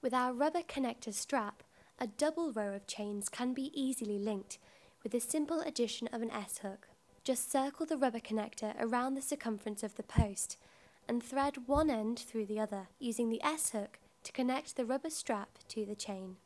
With our rubber connector strap, a double row of chains can be easily linked with the simple addition of an S-hook. Just circle the rubber connector around the circumference of the post and thread one end through the other, using the S-hook to connect the rubber strap to the chain.